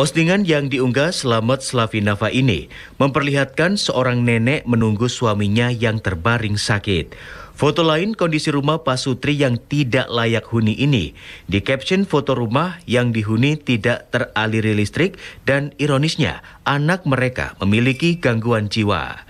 Postingan yang diunggah Selamat Slavinava ini memperlihatkan seorang nenek menunggu suaminya yang terbaring sakit. Foto lain kondisi rumah Pak Sutri yang tidak layak huni ini. Di caption foto rumah yang dihuni tidak teraliri listrik dan ironisnya anak mereka memiliki gangguan jiwa.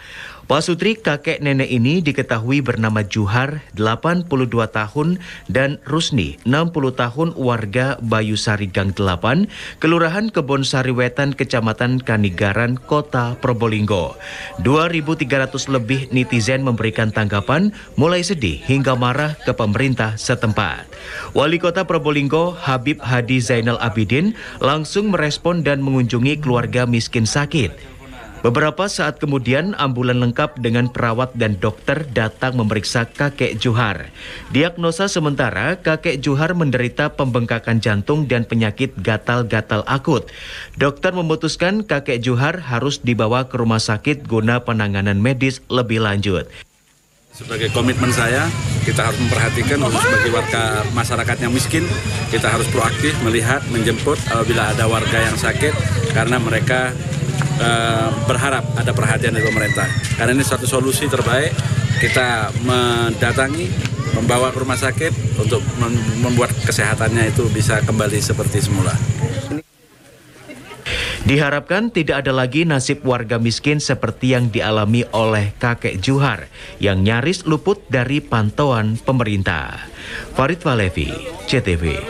Pak Sutri kakek nenek ini diketahui bernama Juhar 82 tahun dan Rusni 60 tahun warga Bayusari Gang 8 Kelurahan Kebon Sariwetan Kecamatan Kanigaran Kota Probolinggo. 2300 lebih netizen memberikan tanggapan mulai sedih hingga marah ke pemerintah setempat. Wali Kota Probolinggo Habib Hadi Zainal Abidin langsung merespon dan mengunjungi keluarga miskin sakit Beberapa saat kemudian ambulan lengkap dengan perawat dan dokter datang memeriksa kakek Juhar. Diagnosa sementara kakek Juhar menderita pembengkakan jantung dan penyakit gatal-gatal akut. Dokter memutuskan kakek Juhar harus dibawa ke rumah sakit guna penanganan medis lebih lanjut. Sebagai komitmen saya, kita harus memperhatikan khusus bagi warga masyarakat yang miskin, kita harus proaktif melihat, menjemput apabila ada warga yang sakit karena mereka uh, berharap ada perhatian dari pemerintah. Karena ini suatu solusi terbaik, kita mendatangi, membawa ke rumah sakit untuk membuat kesehatannya itu bisa kembali seperti semula. Diharapkan tidak ada lagi nasib warga miskin seperti yang dialami oleh kakek Juhar yang nyaris luput dari pantauan pemerintah. Farid Valevi, CTV.